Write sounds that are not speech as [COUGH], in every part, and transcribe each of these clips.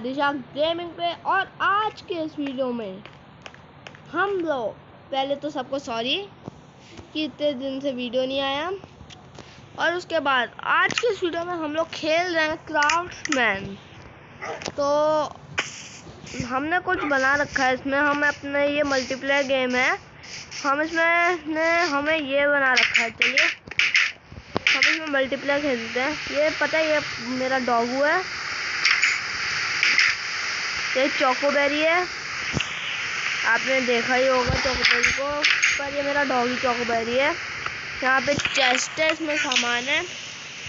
बादिशाह gaming पे और आज के इस वीडियो में हम लोग, पहले तो सबको सॉरी कि इतने दिन से वीडियो नहीं आया। और उसके बाद आज के इस वीडियो में हम लोग खेल रहे हैं क्राफ्टमैन तो हमने कुछ बना रखा है इसमें। हम अपने ये मल्टीप्लेयर गेम है। हम इसमें ने हमें ये बना रखा है, चलिए। हम इसमें मल्टीप्लेयर खेलते हैं। ये पता है, ये मेरा डॉगू है। ये चोकोबेरी है। आपने देखा ही होगा चोकोबेरी को। पर ये मेरा डॉगी चोकोबेरी है। यहाँ पे चेस्ट है, इसमें सामान है।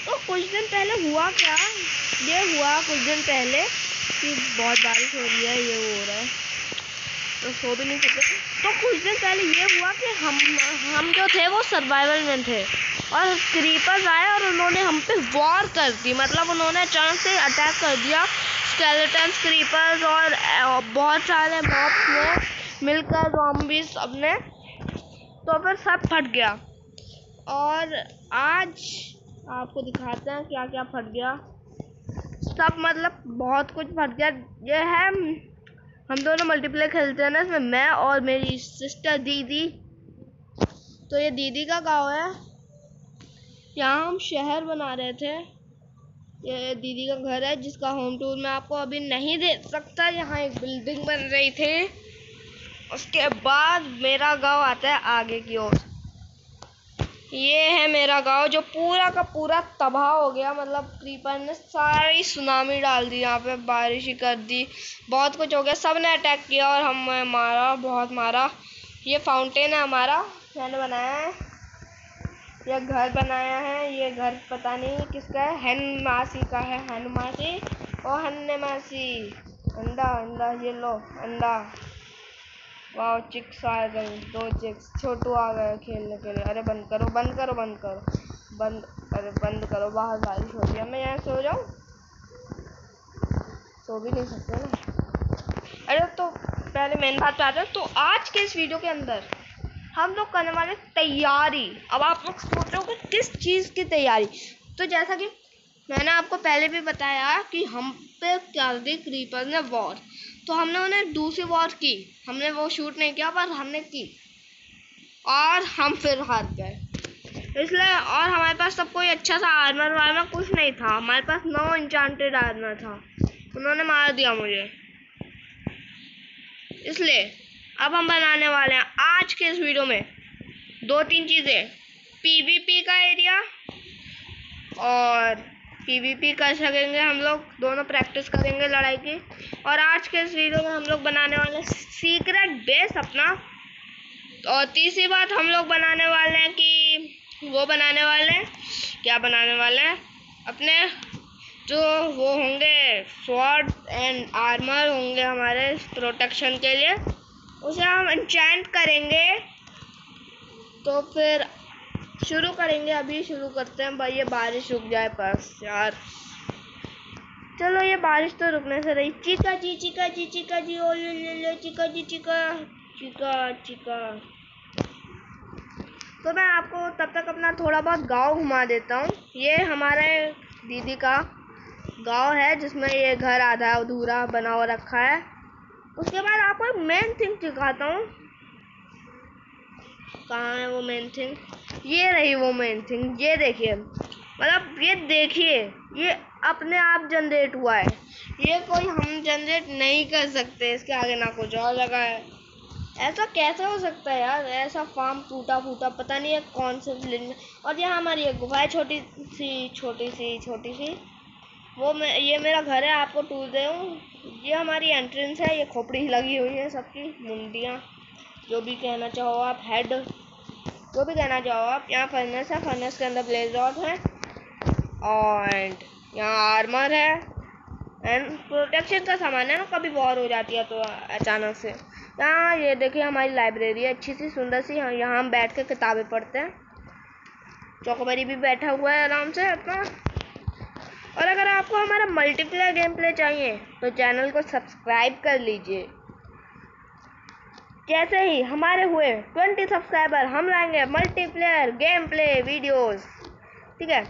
तो कुछ दिन पहले हुआ क्या? ये हुआ कुछ दिन पहले कि बहुत बारिश हो रही है, ये हो रहा है। तो सो भी नहीं सकते। तो कुछ दिन पहले ये हुआ कि हम हम जो थे वो सर्वाइवल में थे। और क्रीपर्स आए और उन्होंने हम पे वॉर कर दी। मतलब उन्होंने अचानक से अटैक कर दिया। स्केलेटन क्रीपर्स और बहुत सारे मॉब्स ने मिलकर जॉम्बीज अपने तो फिर सब फट गया। और आज आपको दिखाते हैं क्या क्या फट गया। सब मतलब बहुत कुछ फट गया। ये है, हम दोनों मल्टीप्लेयर खेलते हैं ना इसमें, मैं और मेरी सिस्टर दीदी। तो ये दीदी का गाँव है। यहाँ हम शहर बना रहे थे। ये दीदी का घर है, जिसका होम टूर मैं आपको अभी नहीं दे सकता। यहाँ एक बिल्डिंग बन रही थी। उसके बाद मेरा गाँव आता है आगे की ओर। ये है मेरा गाँव, जो पूरा का पूरा तबाह हो गया। मतलब क्रीपर ने सारी सुनामी डाल दी, यहाँ पे बारिश ही कर दी। बहुत कुछ हो गया। सबने अटैक किया और हमें मारा, बहुत मारा। ये फाउंटेन है हमारा। मैंने बनाया है। ये घर बनाया है, ये घर पता नहीं किसका है, हन मासी का है, हन मासी। और हन्ने मासी, अंडा अंडा, ये लो, अंडा। वाह चिक्स आ गए दो चिक्स, छोटू आ गए खेलने के लिए। अरे बंद करो बंद करो बंद करो, बंद, अरे बंद करो, बाहर बारिश हो रही है। मैं यहाँ सो जाऊँ? सो भी नहीं सकते ना। अरे तो पहले मेन बात पे आता तो आज के इस वीडियो के अंदर हम लोग करने वाले तैयारी। अब आप लोग सोच रहे हो कि किस चीज़ की तैयारी? तो जैसा कि मैंने आपको पहले भी बताया कि हम पे क्या दी क्रीपर ने वॉर तो हमने उन्हें दूसरी वॉर की। हमने वो शूट नहीं किया, पर हमने की। और हम फिर हार गए। इसलिए और हमारे पास सब कोई अच्छा सा आर्मर वार्मर कुछ नहीं था। हमारे पास नो इंचांटेड आर्मर था। उन्होंने मार दिया मुझे। इसलिए अब हम बनाने वाले हैं आज के इस वीडियो में दो तीन चीज़ें। पीवीपी का एरिया और पीवीपी कर सकेंगे हम लोग? दोनों प्रैक्टिस करेंगे लड़ाई की। और आज के इस वीडियो में हम लोग बनाने वाले हैं सीक्रेट बेस अपना। और तीसरी बात हम लोग बनाने वाले हैं कि वो बनाने वाले हैं। क्या बनाने वाले हैं? अपने जो वो होंगे स्वॉर्ड एंड आर्मर होंगे हमारे प्रोटेक्शन के लिए। उसे हम इंचेंट करेंगे। तो फिर शुरू करेंगे, अभी शुरू करते हैं। भाई, ये बारिश रुक जाए बस यार। चलो, ये बारिश तो रुकने से रही। चिका जी चिका जी चिका जी, ओ ले ले ले चिका जी, चिका चिका चिका। तो मैं आपको तब तक अपना थोड़ा बहुत गाँव घुमा देता हूँ। ये हमारे दीदी का गाँव है, जिसमें ये घर आधा अधूरा बना हुआ रखा है। उसके बाद आपको एक मेन थिंग दिखाता हूँ। कहाँ है वो मेन थिंग ये रही वो मेन थिंग ये देखिए। मतलब ये देखिए, ये अपने आप जनरेट हुआ है। ये कोई हम जनरेट नहीं कर सकते, इसके आगे ना कुछ और लगा है। ऐसा कैसे हो सकता है यार? ऐसा फार्म टूटा फूटा पता नहीं है कौन से फ़िल्म में और यहाँ हमारी एक गुफा है, छोटी सी छोटी सी छोटी सी। वो मैं ये मेरा घर है, आपको टूर दे ये हमारी एंट्रेंस है, ये खोपड़ी लगी हुई है सबकी, मुंडियाँ, जो भी कहना चाहो आप हेड जो भी कहना चाहो आप, यहाँ फर्नेस है फर्नेस के अंदर ब्लेज रॉड है और यहाँ आर्मर है एंड प्रोटेक्शन का सामान है ना कभी वॉर हो जाती है तो अचानक से। यहाँ ये देखिए हमारी लाइब्रेरी है, अच्छी सी, सुंदर सी यहाँ हम बैठ के किताबें पढ़ते हैं। चौकोबरी भी बैठा हुआ है आराम से अपना। और अगर आपको हमारा मल्टीप्लेयर गेम प्ले चाहिए तो चैनल को सब्सक्राइब कर लीजिए। जैसे ही हमारे हुए ट्वेंटी सब्सक्राइबर हम लाएँगे मल्टीप्लेयर गेम प्ले वीडियोस ठीक है?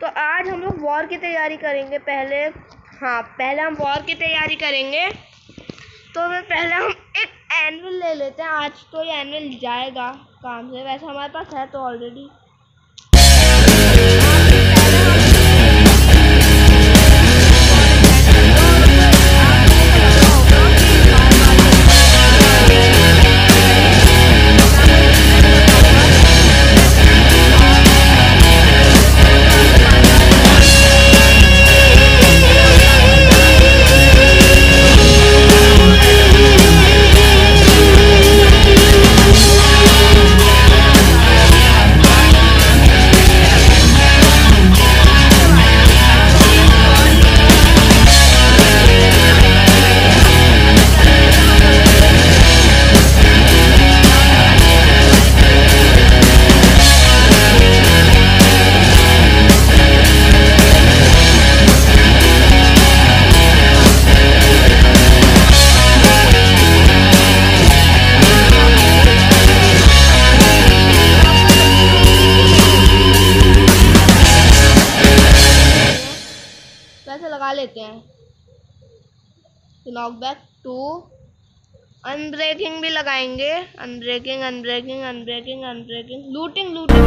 तो आज हम लोग वॉर की तैयारी करेंगे। पहले हाँ पहले हम वॉर की तैयारी करेंगे। तो मैं पहले हम एक एनुअल ले लेते हैं। आज तो ये एनुअल जाएगा काम से। वैसे हमारे पास है तो ऑलरेडी अनब्रेकिंग भी लगाएँगे। Unbreaking unbreaking unbreaking unbreaking looting looting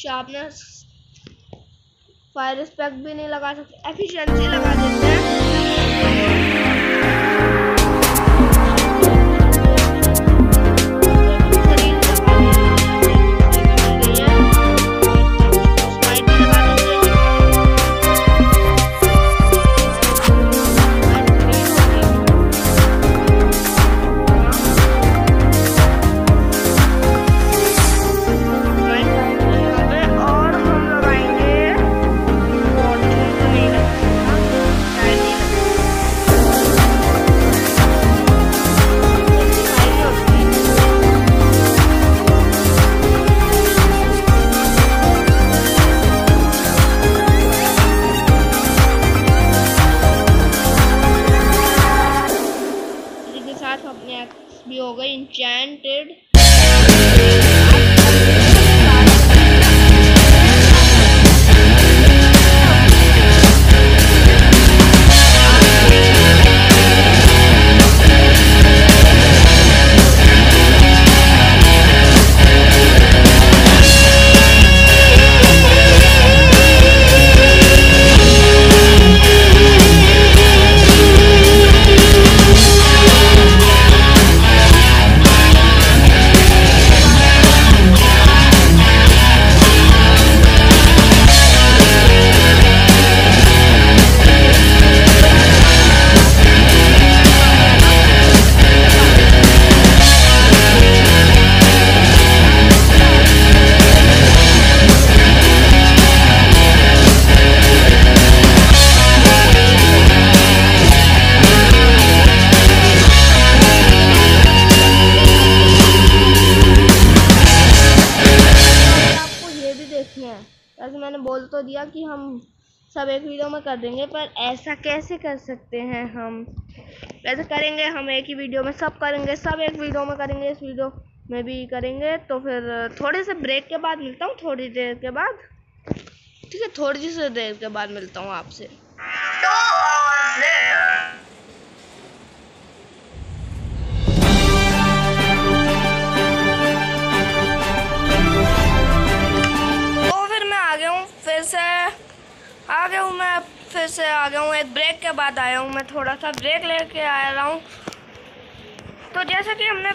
sharpness fire aspect भी नहीं लगा सकते एफिशिएंसी लगा देते हैं। वीडियो में कर देंगे, पर ऐसा कैसे कर सकते हैं हम? वैसे करेंगे हम एक ही वीडियो में, सब करेंगे, सब एक वीडियो में करेंगे, इस वीडियो में भी करेंगे तो फिर थोड़े से ब्रेक के बाद मिलता हूँ, थोड़ी देर के बाद। ठीक है, थोड़ी सी देर के बाद मिलता हूँ आपसे। गया हूँ मैं, फिर से आ गया हूँ। एक ब्रेक के बाद आया हूँ मैं, थोड़ा सा ब्रेक लेके आ रहा हूँ। तो जैसे कि हमने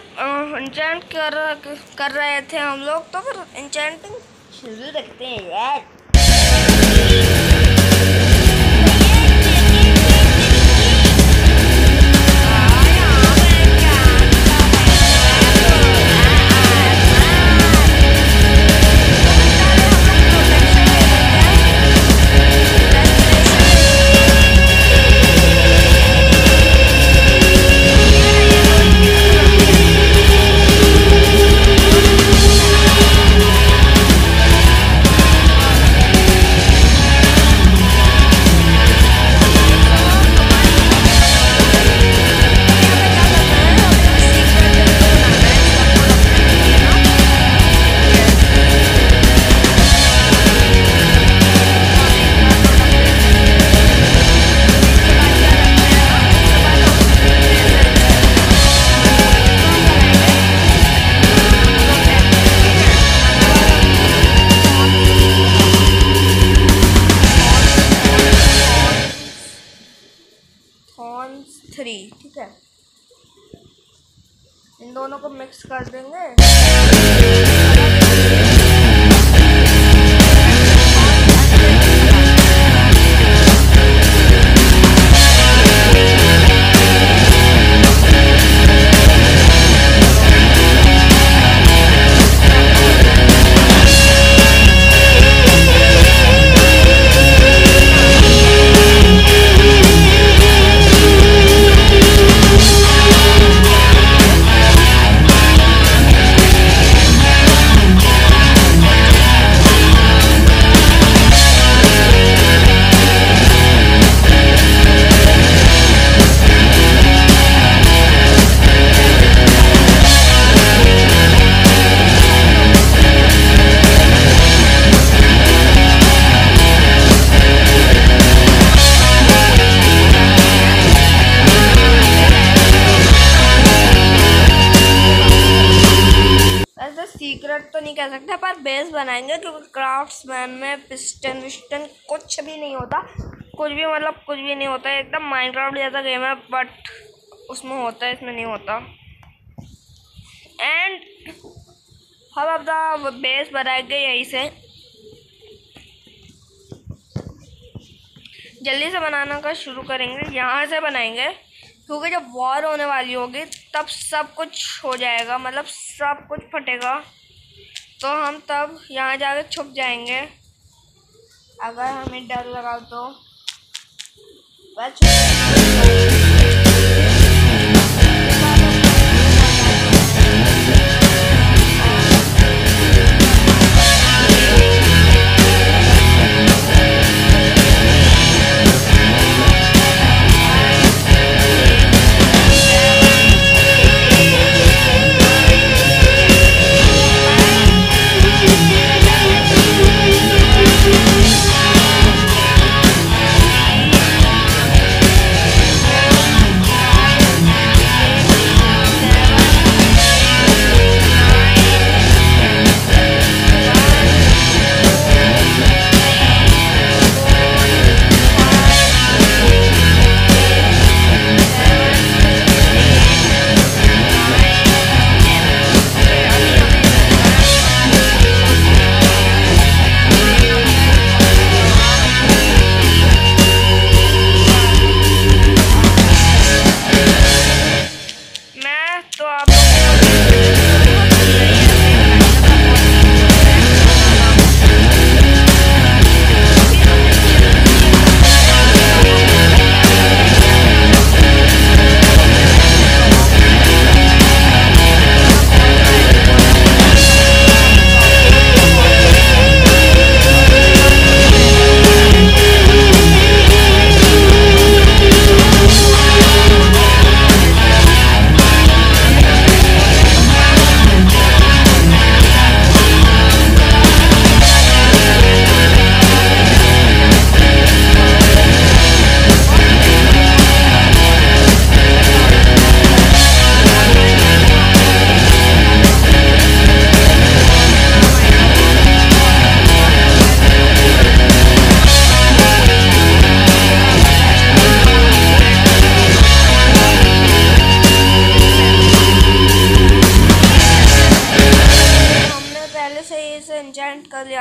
इंचेंट कर कर रहे थे हम लोग तो फिर इंचेंटिंग शुरू रखते हैं यार। मिक्स कर देंगे। क्राफ्ट्समैन में पिस्टन विस्टन कुछ भी नहीं होता। कुछ भी मतलब कुछ भी नहीं होता, एकदम माइनक्राफ्ट जैसा गेम है बट उसमें होता है, इसमें नहीं होता। एंड हम अपना बेस बनाएँगे यहीं से जल्दी से बनाना का शुरू करेंगे, यहाँ से बनाएँगे। क्योंकि जब वॉर होने वाली होगी, तब सब कुछ हो जाएगा मतलब सब कुछ फटेगा। तो हम तब यहाँ जाकर छुप जाएँगे। अगर हमें डर लगा तो।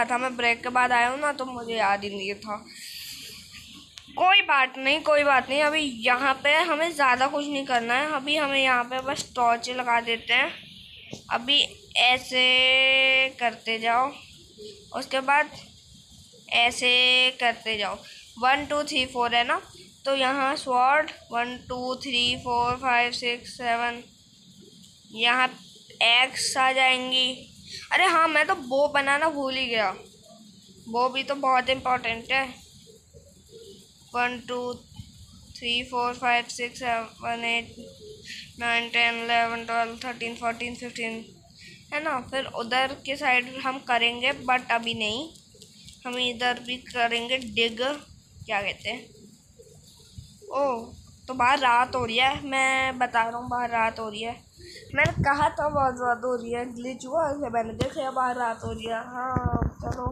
था। मैं ब्रेक के बाद आया हूँ ना तो मुझे याद ही नहीं था। कोई बात नहीं, कोई बात नहीं। अभी यहाँ पे हमें ज़्यादा कुछ नहीं करना है। अभी हमें यहाँ पे बस टॉर्च लगा देते हैं। अभी ऐसे करते जाओ। उसके बाद ऐसे करते जाओ। वन टू थ्री फोर है ना? तो यहाँ sword one two three four five six seven यहाँ एक्स आ जाएँगी। अरे हाँ मैं तो बो बनाना भूल ही गया। वो भी तो बहुत इम्पोर्टेंट है। One two three four five six seven eight nine ten eleven twelve thirteen fourteen fifteen है ना? फिर उधर के साइड हम करेंगे बट अभी नहीं। हम इधर भी करेंगे डिग क्या कहते हैं? ओ तो बाहर रात हो रही है। मैं बता रहा हूँ, बाहर रात हो रही है। मैंने कहा था बहुत ज़्यादा हो रही है ग्लिच हुआ फिर मैंने देखा बाहर रात हो रही है। हाँ चलो।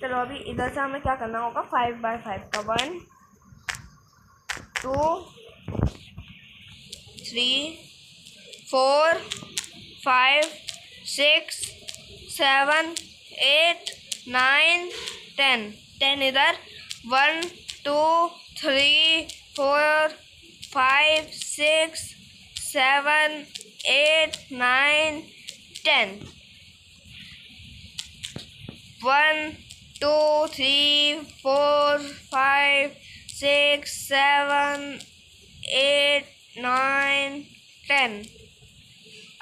चलो, अभी इधर से हमें क्या करना होगा? फाइव बाय फाइव का one two three four five six seven eight nine ten ten इधर। One two three four five six seven eight nine ten one two three four five six seven eight nine ten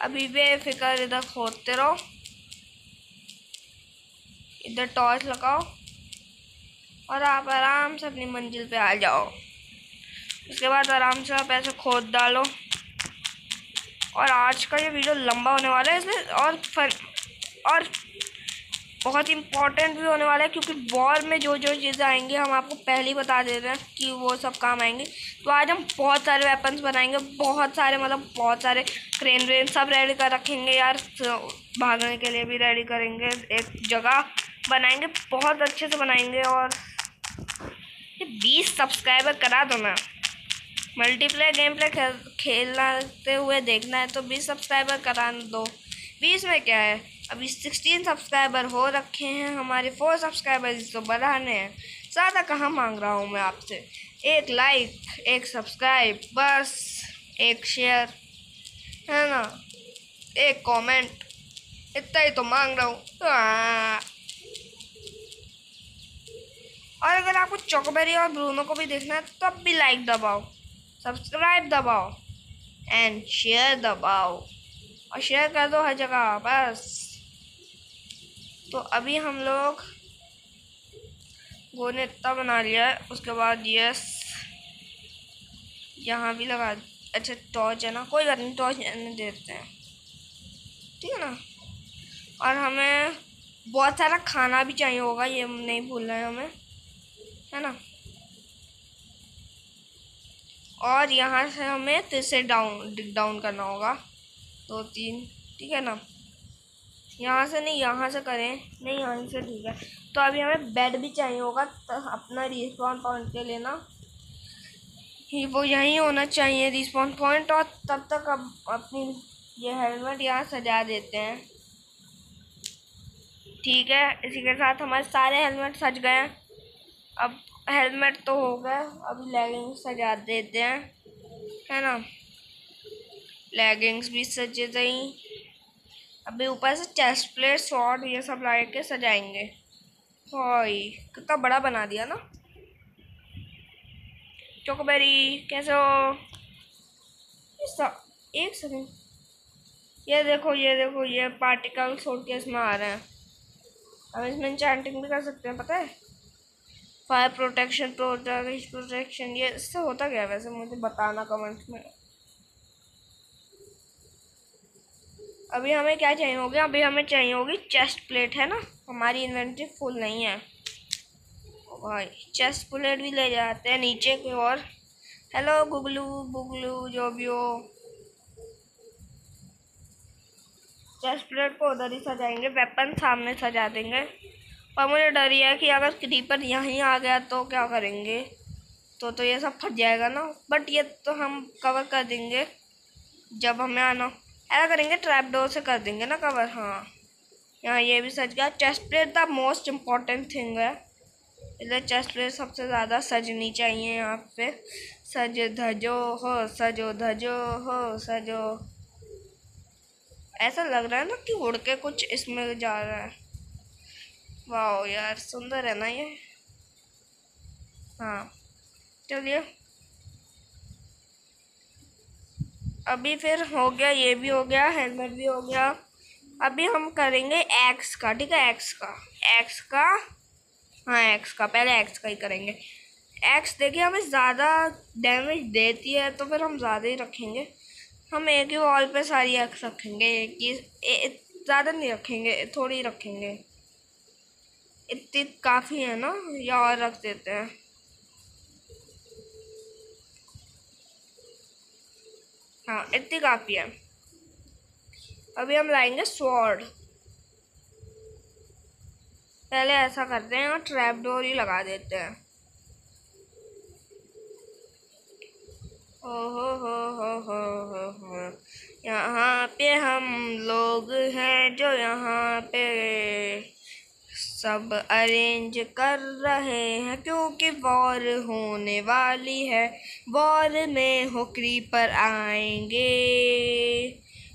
अभी बेफिक्र इधर खोदते रहो। इधर torch लगाओ। और आप आराम से अपनी मंजिल पे आ जाओ। उसके बाद आराम से आप ऐसे खोद डालो। और आज का ये वीडियो लंबा होने वाला है, इसलिए और फन और बहुत इंपॉर्टेंट भी होने वाला है, क्योंकि वॉर में जो जो चीज़ें आएँगी, हम आपको पहले ही बता दे रहे हैं कि वो सब काम आएँगे। तो आज हम बहुत सारे वेपन्स बनाएँगे, बहुत सारे मतलब बहुत सारे क्रेन व्रेन सब रेडी कर रखेंगे यार भागने के लिए भी रेडी करेंगे, एक जगह बनाएँगे, बहुत अच्छे से बनाएँगे, और बीस सब्सक्राइबर करा दो ना। मल्टीप्लेयर गेम प्ले खेल, खेलते हुए देखना है तो बीस सब्सक्राइबर करा दो। बीस में क्या है? अभी सिक्सटीन सब्सक्राइबर हो रखे हैं, हमारे फोर सब्सक्राइबर तो बढ़ाने हैं। ज़्यादा कहाँ मांग रहा हूँ मैं आपसे? एक लाइक एक सब्सक्राइब बस, एक शेयर है ना? एक कमेंट इतना ही तो मांग रहा हूँ। हाँ। और अगर आपको चौकबेरी और ब्रूनो को भी देखना है तो भी लाइक दबाओ। सब्सक्राइब दबाओ एंड शेयर दबाओ और शेयर कर दो हर जगह, बस। तो अभी हम लोग वो ने इतना बना लिया है, उसके बाद यस यहाँ भी लगा अच्छा टॉर्च है ना? कोई बात नहीं टॉर्च देते हैं। ठीक है ना? और हमें बहुत सारा खाना भी चाहिए होगा, ये नहीं भूलना है हमें। है ना? और यहाँ से हमें फिर से डाउन डाउन करना होगा। दो, तीन, ठीक है ना? यहाँ से नहीं, यहाँ से करें। नहीं, यहाँ से ठीक है। तो अभी हमें बेड भी चाहिए होगा तो अपना रिस्पॉन पॉइंट के लेना। ही वो यहीं होना चाहिए रिस्पॉन पॉइंट और तब तक अब अपनी ये हेलमेट यहाँ सजा देते हैं। ठीक है? इसी के साथ हमारे सारे हेलमेट सज गए हैं। अब हेलमेट तो हो गए अभी लेगिंग्स सजा देते हैं, है ना? लेगिंग्स भी सजे गई। अभी ऊपर से चेस्ट प्लेट शॉर्ट ये सब ला के सजाएँगे। हाई कितना बड़ा बना दिया ना। चोकोबेरी, कैसे हो? एक सेकेंड ये देखो ये देखो, ये पार्टिकल छोड़ के इसमें आ रहे हैं। अब इसमें चैंटिंग भी कर सकते हैं, पता है? फायर प्रोटेक्शन प्रोटेक्ट प्रोटेक्शन ये इससे होता क्या वैसे मुझे बताना कमेंट में? अभी हमें क्या चाहिए होगी? अभी हमें चाहिए होगी चेस्ट प्लेट है ना? हमारी इन्वेंट्री फुल नहीं है। भाई चेस्ट प्लेट भी ले जाते हैं नीचे की ओर। हेलो गुगलू, बुगलू, जो भी हो। चेस्ट प्लेट को उधर ही सजाएँगे वेपन सामने सजा देंगे। और मुझे डर यह है कि अगर क्रीपर यहीं आ गया तो क्या करेंगे? तो तो ये सब फट जाएगा ना। बट ये तो हम कवर कर देंगे जब हमें आना। ऐसा करेंगे ट्रैप डोर से कर देंगे ना कवर हाँ। यहाँ ये भी सज गया। Chest plate the most important thing है। इसलिए चेस्ट प्लेट सबसे ज़्यादा सजनी चाहिए यहाँ पे। सज धजो हो, सजो धजो हो, सजो। ऐसा लग रहा है ना कि उड़ के कुछ इसमें जा रहा है। वाह यार सुंदर है ना ये हाँ चलिए अभी फिर हो गया ये भी हो गया हेलमेट भी हो गया अभी हम करेंगे एक्स का ठीक है एक्स का। एक्स का? हाँ एक्स का, पहले एक्स का ही करेंगे। एक्स देखिए, हमें ज़्यादा डैमेज देती है तो फिर हम ज़्यादा ही रखेंगे। हम एक ही वॉल पे सारी एक्स रखेंगे, एक ही ज़्यादा नहीं रखेंगे, थोड़ी रखेंगे। इतनी काफ़ी है ना या और रख देते हैं। हाँ इतनी काफ़ी है। अभी हम लाएँगे स्वॉर्ड पहले ऐसा करते हैं और ट्रैप डोर ही लगा देते हैं। ओहो, हो हो हो हो हो। यहाँ पे हम लोग हैं जो यहाँ पे सब अरेंज कर रहे हैं, क्योंकि वॉर होने वाली है। वॉर में हो क्रीपर आएँगे।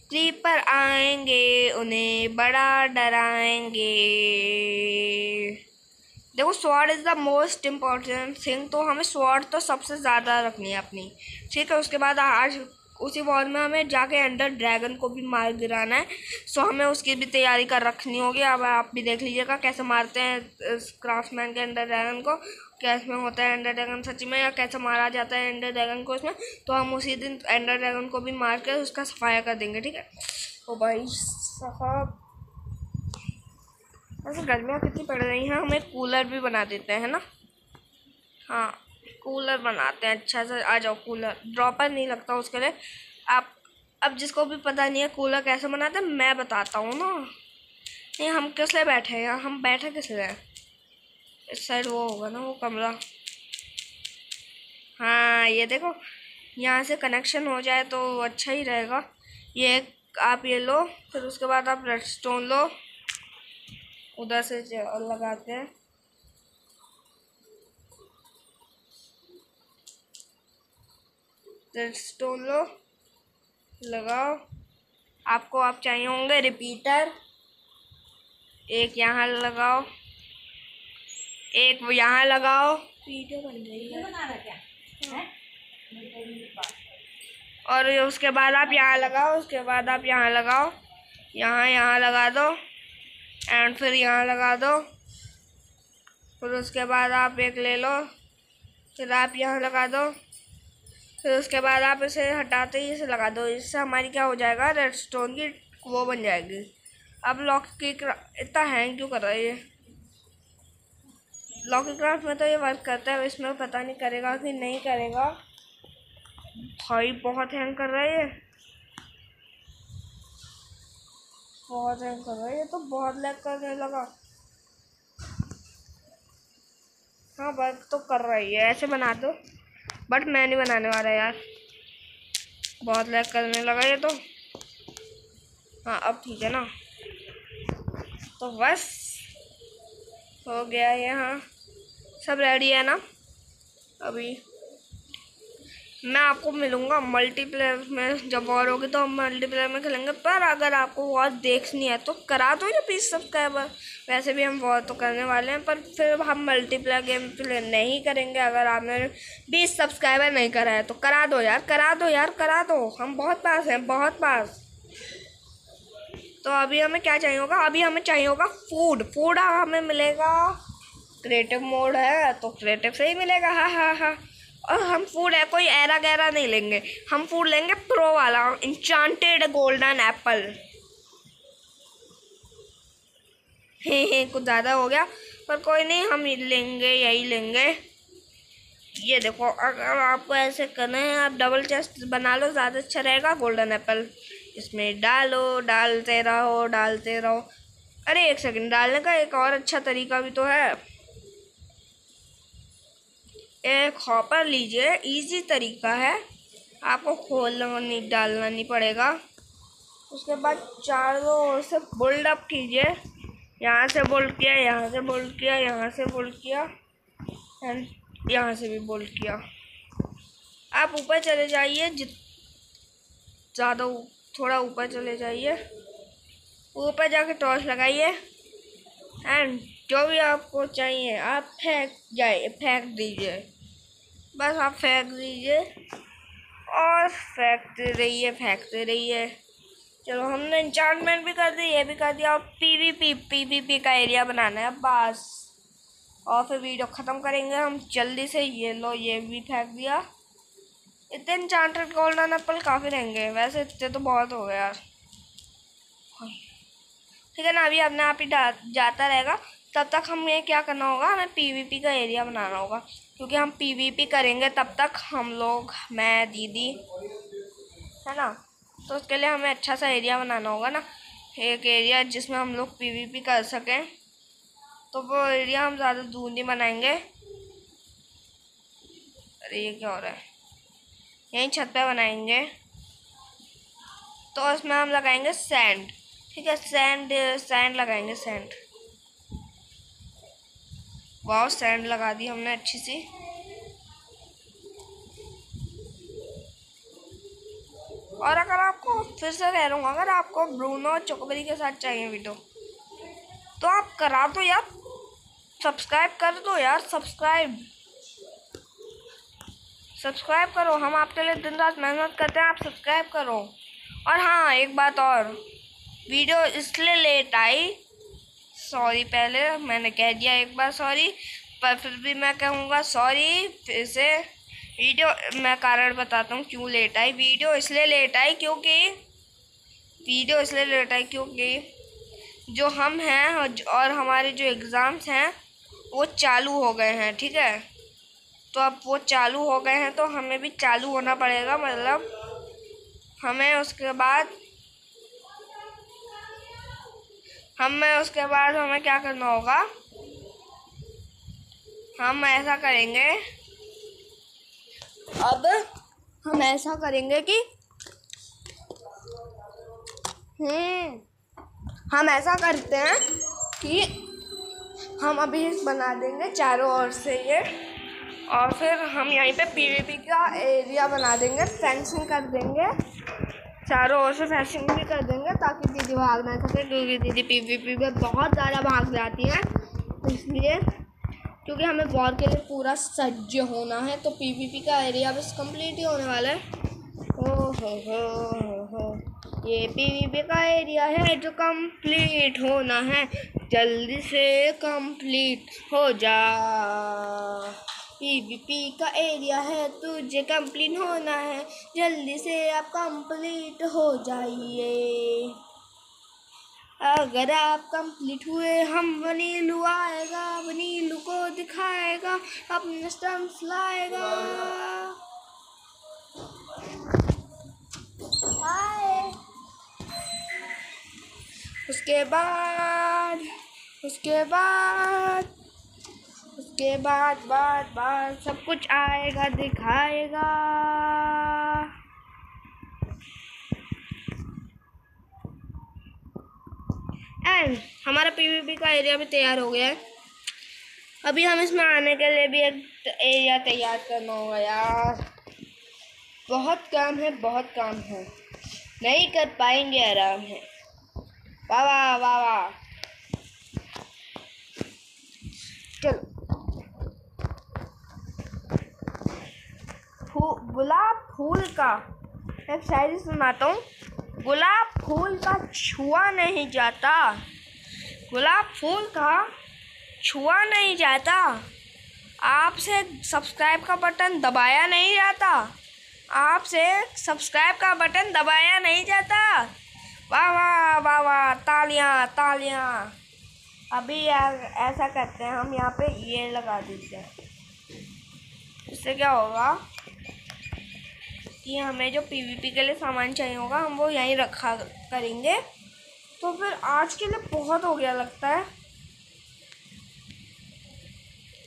क्रीपर आएँगे, उन्हें बड़ा डराएँगे। देखो sword is the most important thing तो हमें स्वॉर्ड तो सबसे ज़्यादा रखनी है अपनी। ठीक है, उसके बाद आज उसी वॉर में हमें जाके अंडर ड्रैगन को भी मार गिराना है। सो हमें उसकी भी तैयारी कर रखनी होगी। अब आप भी देख लीजिएगा कैसे मारते हैं क्राफ्टमैन के अंडर ड्रैगन को। कैसे में होता है एंडर ड्रैगन सच में या कैसे मारा जाता है एंडर ड्रैगन को उसमें तो हम उसी दिन एंडर ड्रैगन को भी मार कर उसका सफाया कर देंगे, ठीक है? ओ भाई साहब। ऐसे गर्मियाँ कितनी पड़ रही हैं, हमें कूलर भी बना देते हैं ना? हाँ। कूलर बनाते हैं अच्छा सा आ जाओ कूलर। ड्रॉपर नहीं लगता उसके लिए। आप, अब जिसको भी पता नहीं है कूलर कैसे बनाते हैं, मैं बताता हूँ ना। नहीं, हम किस लिए बैठे हैं? हम बैठे किस लिए? इस साइड वो होगा ना, वो कमरा। हाँ ये देखो, यहाँ से कनेक्शन हो जाए तो अच्छा ही रहेगा। ये आप ये लो, फिर उसके बाद आप रेड स्टोन लो। उधर से लगाते हैं। स्टोन लो लगाओ। आपको आप चाहिए होंगे रिपीटर। एक यहाँ लगाओ। एक यहाँ लगाओ। वीडियो बन रही है। और उसके बाद आप यहाँ लगाओ। उसके बाद आप यहाँ लगाओ। यहाँ यहाँ लगा दो। एंड फिर यहाँ लगा दो। फिर उसके बाद आप एक ले लो। फिर आप यहाँ लगा दो। फिर उसके बाद आप इसे हटाते ही इसे लगा दो, इससे हमारी क्या हो जाएगा? रेड स्टोन की वो बन जाएगी। अब लॉक की इतना हैंग क्यों कर रहा है ये? लॉकी क्राफ्ट में तो ये वर्क करता है इसमें पता नहीं करेगा कि नहीं करेगा। भाई, बहुत हैंग कर रहा है ये। बहुत हैंग कर रहा है ये तो बहुत लैग करने लगा। हाँ वर्क तो कर रही है ऐसे बना दो। बट मैं नहीं बनाने वाला यार। बहुत लैग करने लगा ये तो। हाँ अब ठीक है ना। तो बस, हो गया यहाँ। सब रेडी है ना? अभी। मैं आपको मिलूँगा मल्टीप्लेयर में, जब और होगी तो हम मल्टीप्लेयर में खेलेंगे। पर अगर आपको वॉर देखनी है तो करा दो ना प्लीज़ सब्सक्राइबर वैसे भी हम वॉर तो करने वाले हैं, पर फिर हम मल्टीप्लेयर गेम प्ले नहीं करेंगे। अगर आपने बीस सब्सक्राइबर नहीं करा है तो करा दो यार, करा दो यार, करा दो। हम बहुत पास हैं, बहुत पास। तो अभी हमें क्या चाहिए होगा? अभी हमें चाहिए होगा फ़ूड फ़ूड हमें मिलेगा। क्रिएटिव मोड है तो क्रिएटिव से ही मिलेगा। हाँ हाँ हाँ। और हम फ़ूड है, कोई एरा गैरा नहीं लेंगे। हम फ़ूड लेंगे प्रो वाला इंचांटेड गोल्डन एप्पल हे हे, कुछ ज़्यादा हो गया, पर कोई नहीं, हम लेंगे, यही लेंगे। ये देखो, अगर आपको ऐसे करना है, आप डबल चेस्ट बना लो, ज़्यादा अच्छा रहेगा गोल्डन एप्पल इसमें डालो, डालते रहो डालते रहो। अरे, एक सेकंड डालने का एक और अच्छा तरीका भी तो है। एक हॉपर लीजिए इजी तरीका है। आपको खोलना नहीं, डालना नहीं पड़ेगा। उसके बाद चारों ओर से बुल्ड अप कीजिए। यहाँ से बोल्ड किया, यहाँ से बोल्ड किया, यहाँ से बोल्ड किया एंड यहाँ से भी बोल्ड किया। आप ऊपर चले जाइए, जित ज़्यादा थोड़ा ऊपर चले जाइए। ऊपर जाके टॉर्च लगाइए एंड जो भी आपको चाहिए, आप फेंक जाइए, फेंक दीजिए। बस आप फेंक दीजिए। और फेंकते रहिए फेंकते रहिए। चलो, हमने इंचार्टमेंट भी कर दी, ये भी कर दिया। और पीवीपी पीवीपी का एरिया बनाना है बस। और फिर वीडियो ख़त्म करेंगे हम, जल्दी से। ये लो, ये भी फेंक दिया। इतने इंचार्टेड गोल्डन एप्पल काफ़ी रहेंगे। वैसे इतने तो बहुत हो गए यार। ठीक है ना, अभी अपने आप ही जाता रहेगा। तब तक हमें क्या करना होगा? हमें पीवीपी का एरिया बनाना होगा। क्योंकि हम पीवीपी करेंगे तब तक हम लोग, मैं, दीदी, है ना? तो उसके लिए हमें अच्छा सा एरिया बनाना होगा ना? एक एरिया जिसमें हम लोग पीवीपी कर सकें। तो वो एरिया हम ज़्यादा दूर नहीं बनाएँगे। अरे, ये क्या हो रहा है? यहीं छत पे बनाएँगे। तो उसमें हम लगाएँगे सैंड ठीक है? सैंड सैंड लगाएँगे सैंड वाह सैंड लगा दी हमने अच्छी सी। और अगर आपको फिर से कह रहा हूँ, अगर आपको ब्रूनो और चोकोबेरी के साथ चाहिए वीडियो तो आप करा दो यार। सब्सक्राइब कर दो यार, सब्सक्राइब। सब्सक्राइब करो, हम आपके लिए दिन रात मेहनत करते हैं, आप सब्सक्राइब करो। और हाँ एक बात और वीडियो इसलिए लेट आई सॉरी पहले, मैंने कह दिया एक बार सॉरी पर फिर भी मैं कहूँगा सॉरी फिर से वीडियो मैं कारण बताता हूँ क्यों लेट आई। वीडियो इसलिए लेट आई क्योंकि वीडियो इसलिए लेट आई क्योंकि जो हम हैं और हमारे जो एग्ज़ाम्स हैं, वो चालू हो गए हैं, ठीक है? तो अब वो चालू हो गए हैं तो हमें भी चालू होना पड़ेगा मतलब हमें उसके बाद हमें, उसके बाद हमें क्या करना होगा? हम ऐसा करेंगे। अब हम ऐसा करेंगे कि हम्म हम ऐसा करते हैं कि हम अभी बना देंगे चारों ओर से ये, और फिर हम यहीं पे पीवीपी का एरिया बना देंगे फेंसिंग कर देंगे। चारों ओर से फ़ैशन भी कर देंगे ताकि दीदी भाग ना सके क्योंकि दीदी पीवीपी में बहुत ज़्यादा भाग जाती हैं। इसलिए, क्योंकि हमें वॉर के लिए पूरा सज्ज होना है तो पीवीपी का एरिया बस कंप्लीट ही होने वाला है। ओ हो हो हो। हो ये पीवीपी का एरिया है जो कंप्लीट होना है। जल्दी से कंप्लीट हो जा। पीवीपी का एरिया है, तुझे कंप्लीट होना है। जल्दी से आप कंप्लीट हो जाइए। अगर आप कंप्लीट हुए, हम वनीलू आएगा वनीलू को दिखाएगा, अपने स्टम्स लाएगा। उसके बाद उसके बाद। उसके बाद बाद बाद सब कुछ आएगा, दिखाएगा। एंड हमारा पीवीपी का एरिया भी तैयार हो गया है। अभी हम इसमें आने के लिए भी एक एरिया तैयार करना होगा यार। बहुत काम है, बहुत काम है। नहीं कर पाएँगे, आराम है। वाह वाह वाह वाह। चलो। गुलाब फूल का। एक शायरी सुनाता हूँ। गुलाब फूल का छुआ नहीं जाता। गुलाब फूल का छुआ नहीं जाता। आपसे सब्सक्राइब का बटन दबाया नहीं जाता। आपसे सब्सक्राइब का बटन दबाया नहीं जाता। वाह वाह वाह वाह, तालियाँ तालियाँ। अभी ऐसा करते हैं, हम यहाँ पे ये लगा देते हैं। इससे क्या होगा? कि हमें जो पीवीपी के लिए सामान चाहिए होगा, हम वो यहीं रखा करेंगे। तो फिर आज के लिए बहुत हो गया लगता है।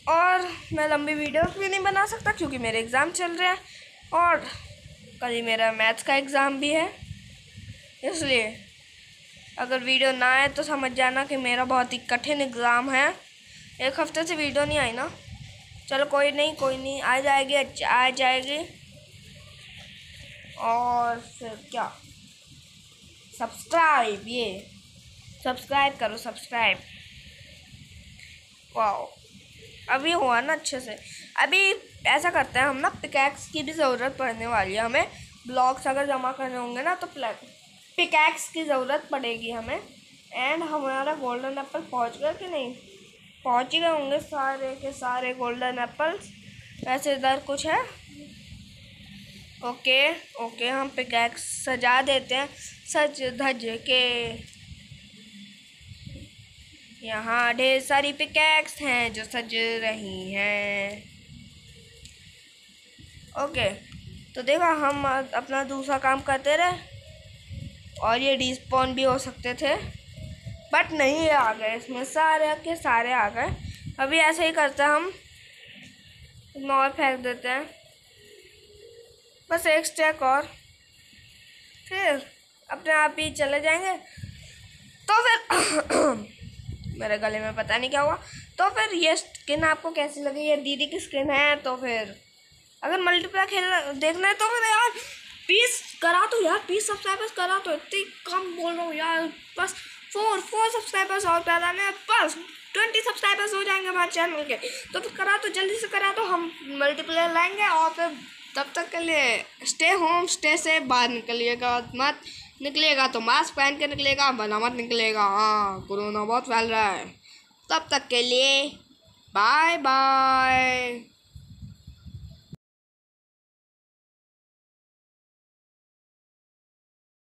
और मैं लंबी वीडियो भी नहीं बना सकता क्योंकि मेरे एग्ज़ाम चल रहे हैं और कल ही मेरा मैथ्स का एग्ज़ाम भी है। इसलिए अगर वीडियो ना आए तो समझ जाना कि मेरा बहुत ही कठिन एग्ज़ाम है। एक हफ़्ते से वीडियो नहीं आई ना। चलो कोई नहीं कोई नहीं, आ जाएगी आ जाएगी। और फिर क्या? सब्सक्राइब ये। सब्सक्राइब करो सब्सक्राइब वाओ अभी हुआ ना अच्छे से। अभी ऐसा करते हैं, हम ना पिकैक्स की भी ज़रूरत पड़ने वाली है हमें। ब्लॉक्स अगर जमा करने होंगे ना तो पिकैक्स की ज़रूरत पड़ेगी हमें। एंड हमारा गोल्डन एप्पल पहुँच गया कि नहीं? पहुँच ही गए होंगे सारे के सारे गोल्डन एप्पल्स वैसे इधर कुछ है? ओके ओके, हम पे पिकैक्स सजा देते हैं। सज, धज के। यहाँ ढेर सारी पिकैक्स हैं जो सज रही हैं। ओके तो देखा हम अपना दूसरा काम करते रहे। और ये डिस्पॉन भी हो सकते थे, बट नहीं आ गए। इसमें सारे के सारे आ गए। अभी ऐसे ही करते हम। और फेंक देते हैं। बस एक स्टेक और। फिर अपने आप ही चले जाएँगे। तो फिर [COUGHS] मेरे गले में पता नहीं क्या हुआ। तो फिर ये स्किन आपको कैसी लगी? ये दीदी की स्किन है तो फिर अगर मल्टीप्लेयर खेलना, देखना है तो फिर यार पीस करा तो यार पीस सब्सक्राइबर्स करा तो। इतनी कम बोल रहा हूँ यार, बस फोर फोर सब्सक्राइबर्स और पैदा ने बस ट्वेंटी सब्सक्राइबर्स हो जाएँगे हमारे चैनल के। तो फिर करा तो जल्दी से करा तो हम मल्टीप्लेयर लाएँगे और फिर तब तक के लिए स्टे होम स्टे से बाहर निकलिएगा, मत निकलेगा तो मास्क पहन के निकलेगा बना मत निकलेगा हाँ कोरोना बहुत फैल रहा है। तब तक के लिए बाय बाय